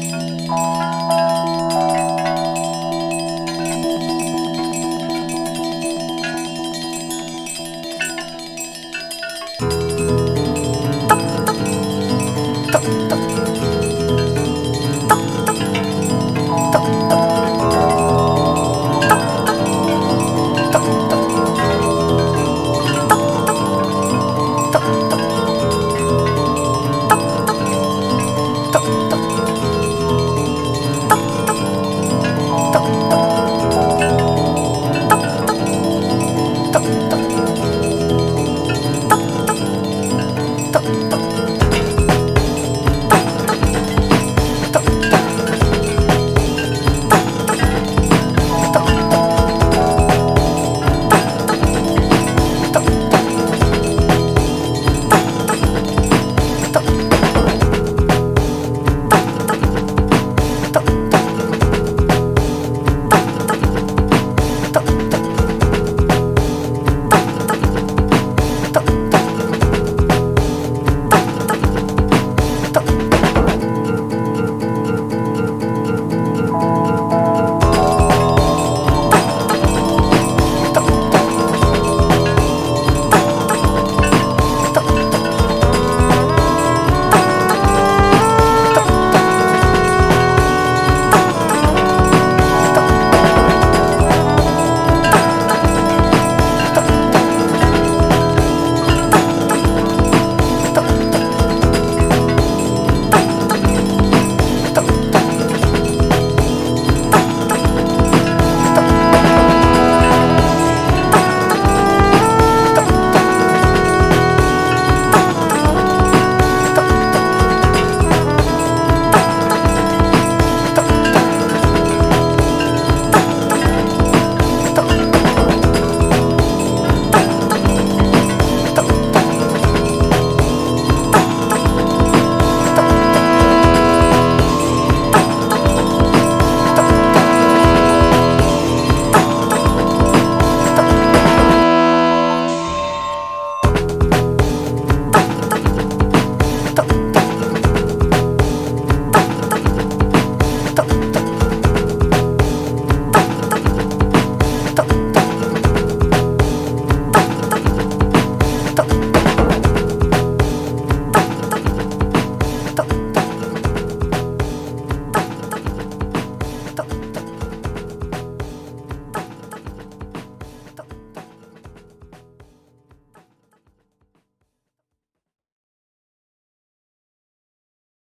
Música